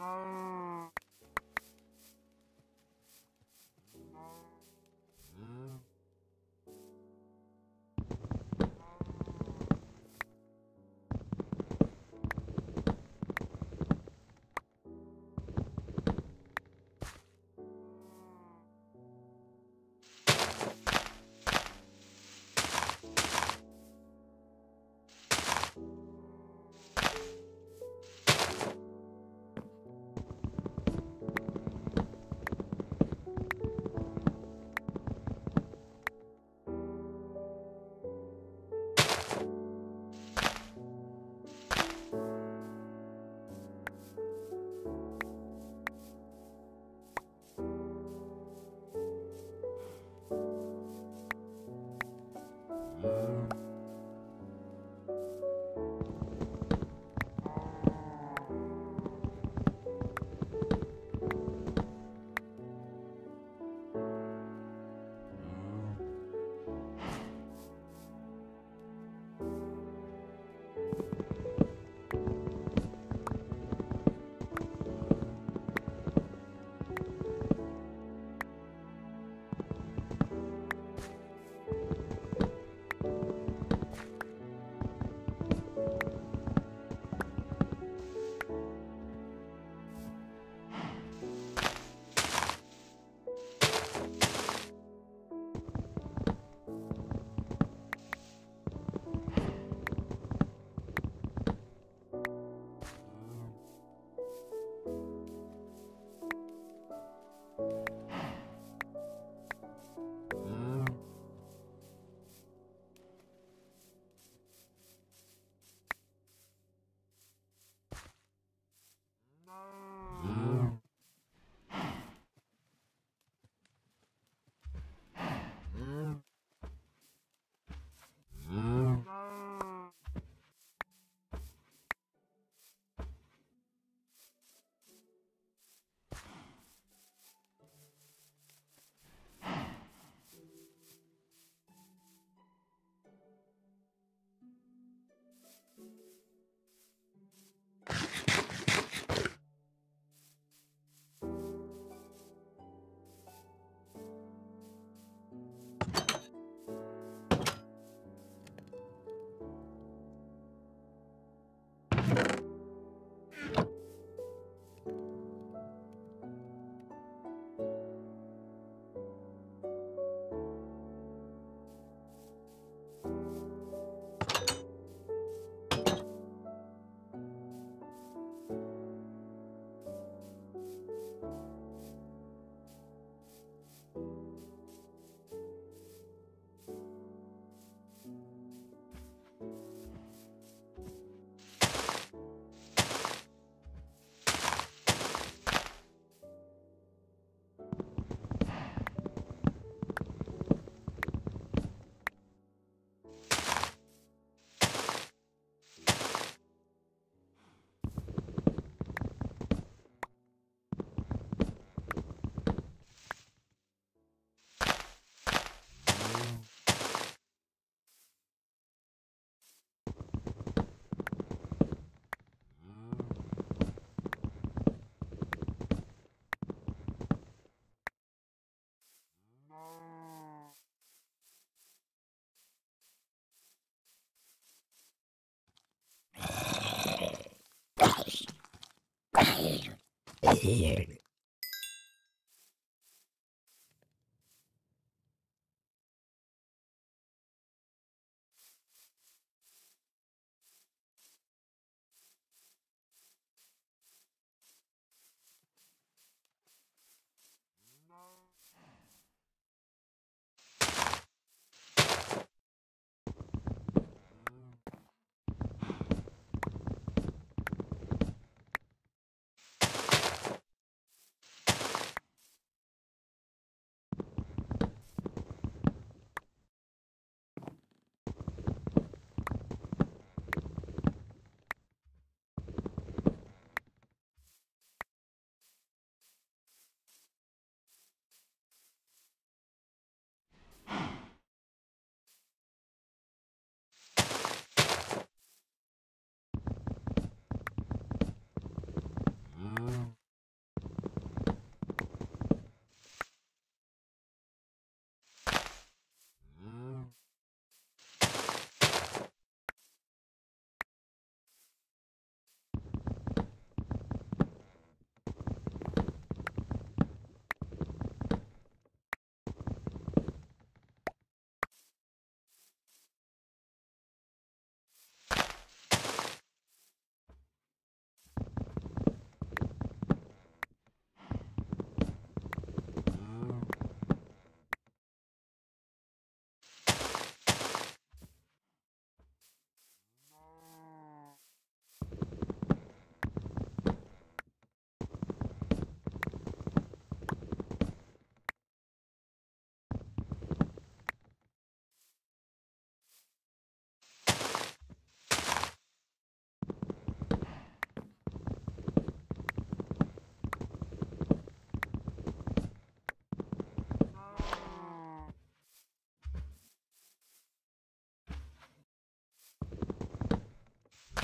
No. Yeah.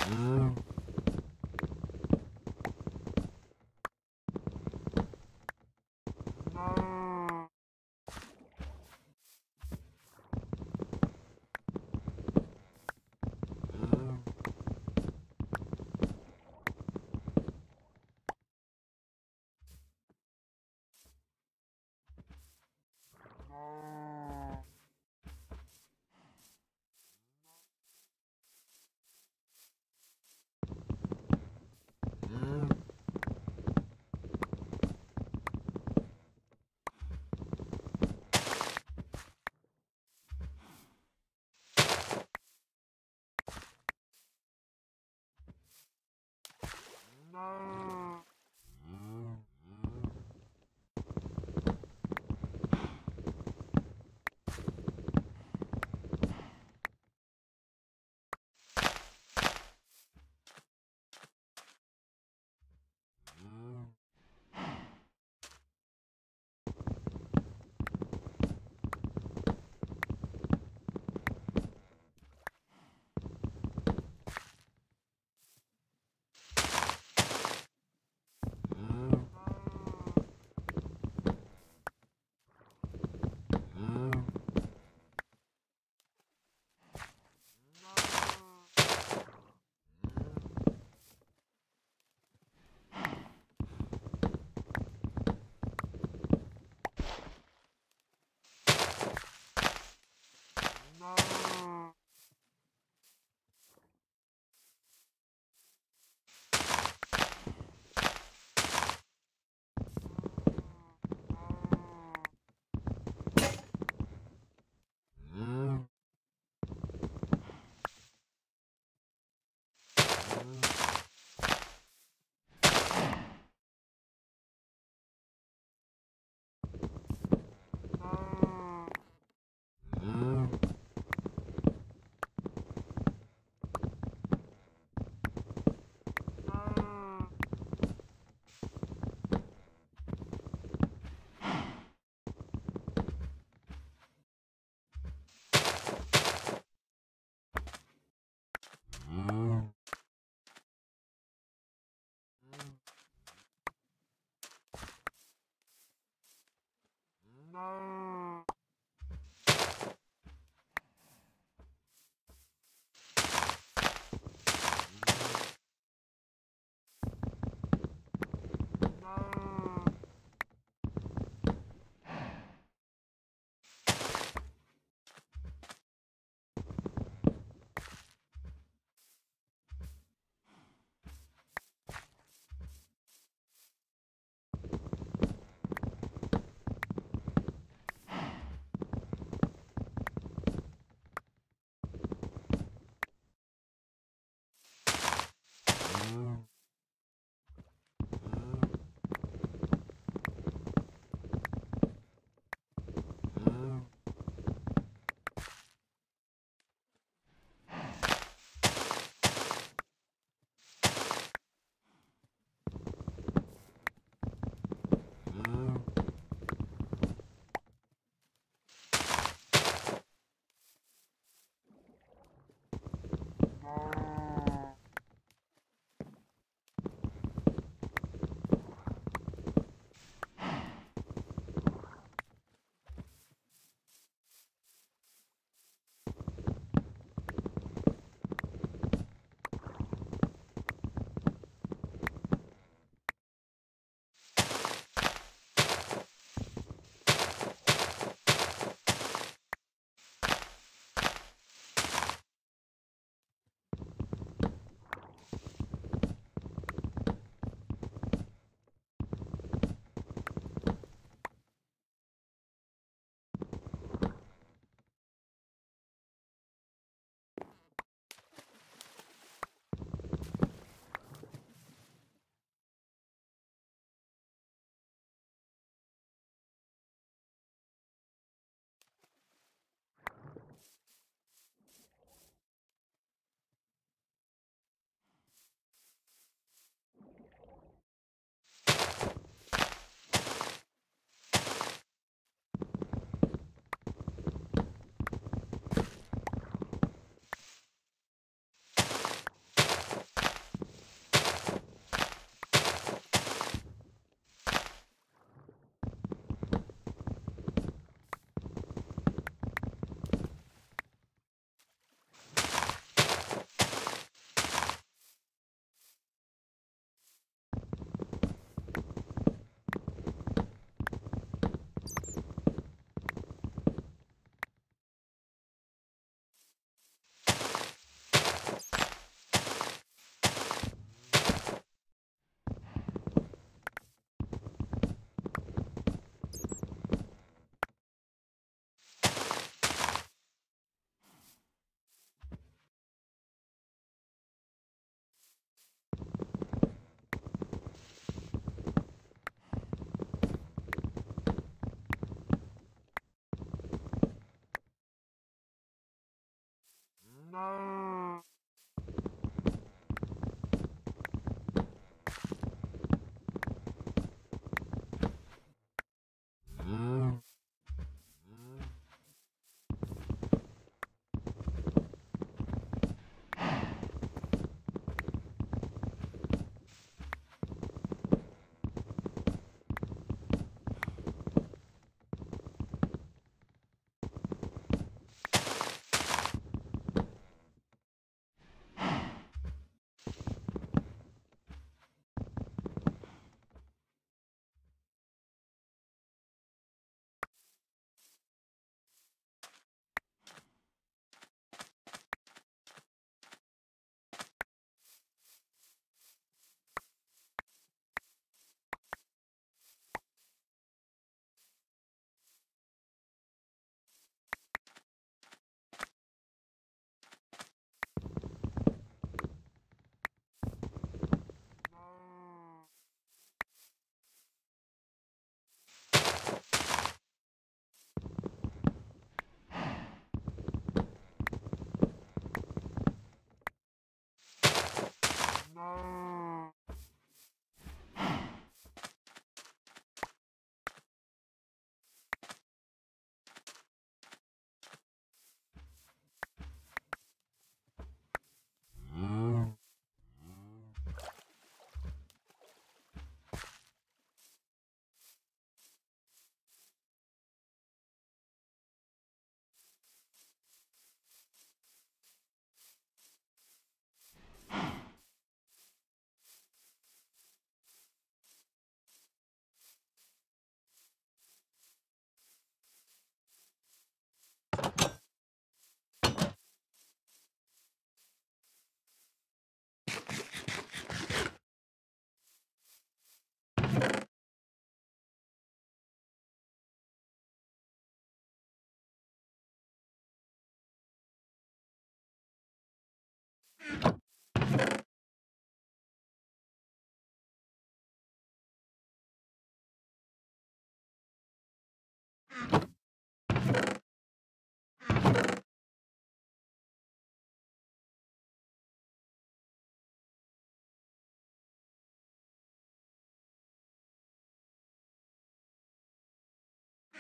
Mm. No. No.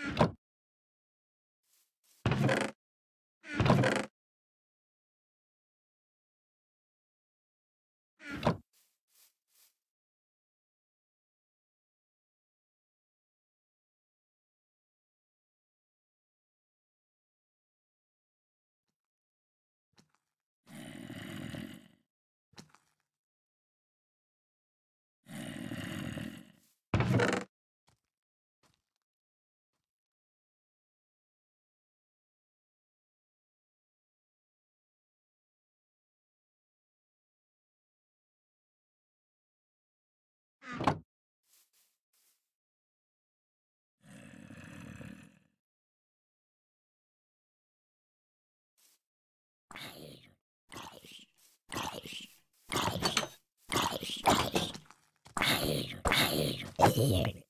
you here.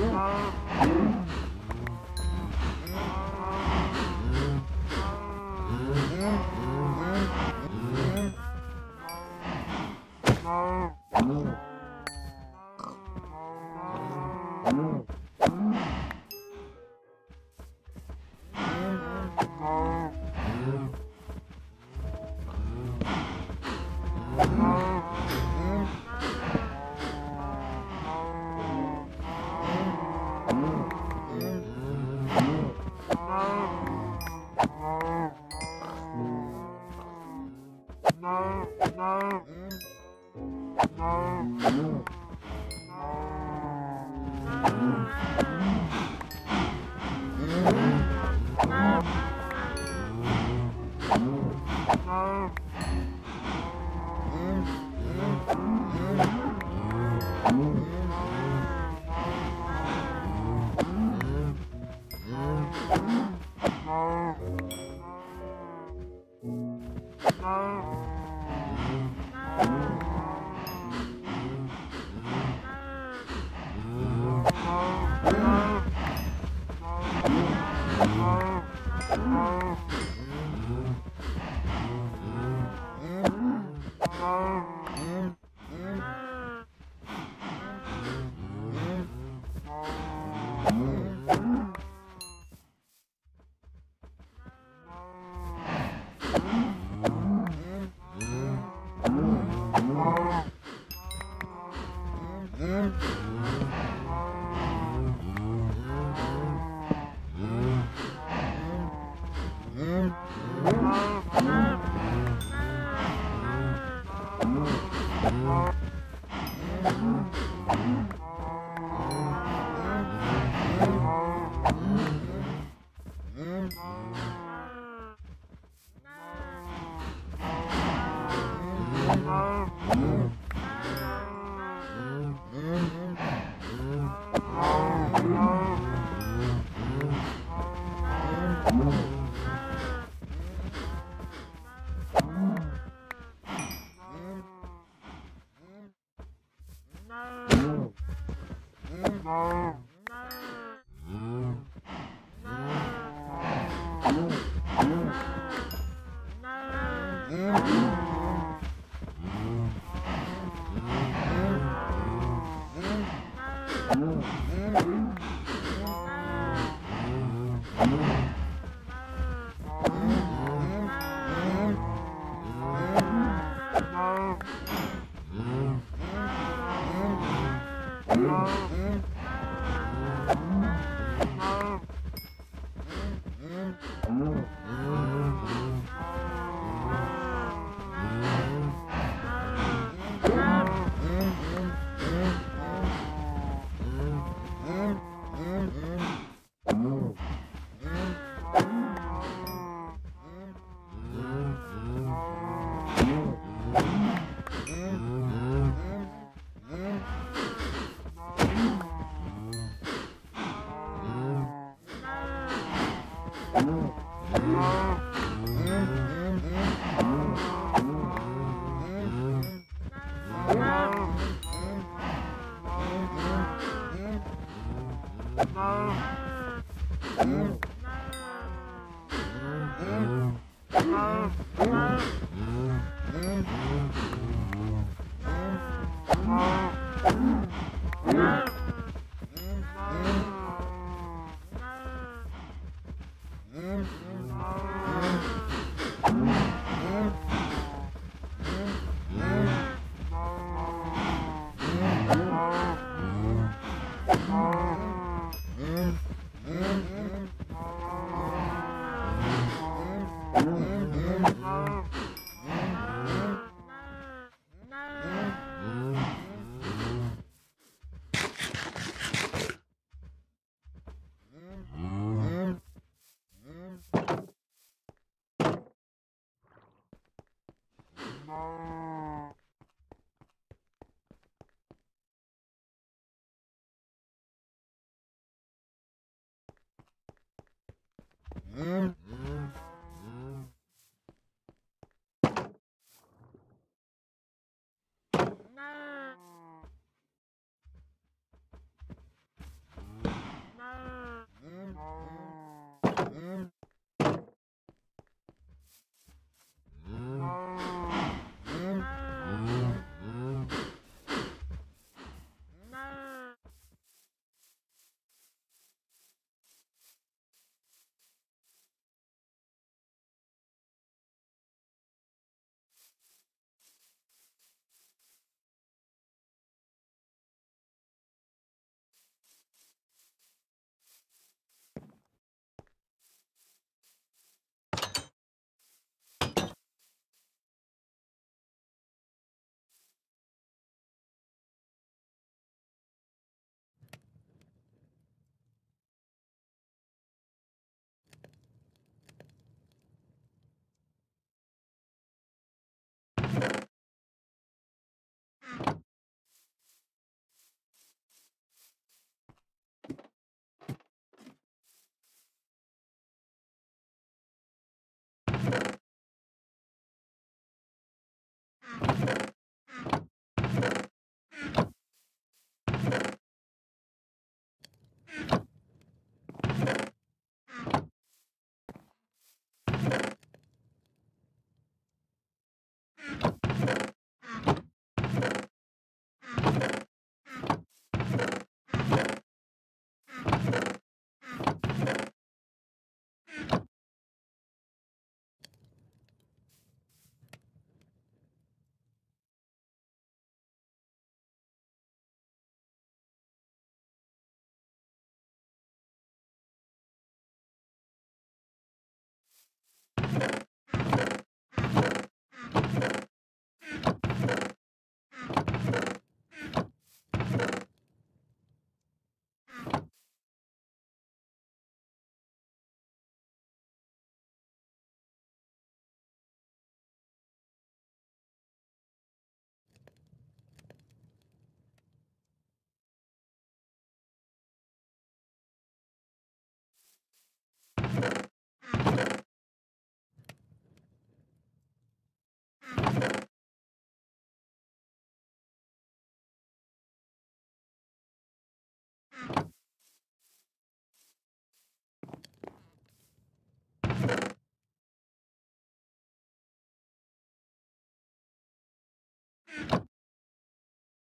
Oh. 아. Um. 很努。Mm. Mm.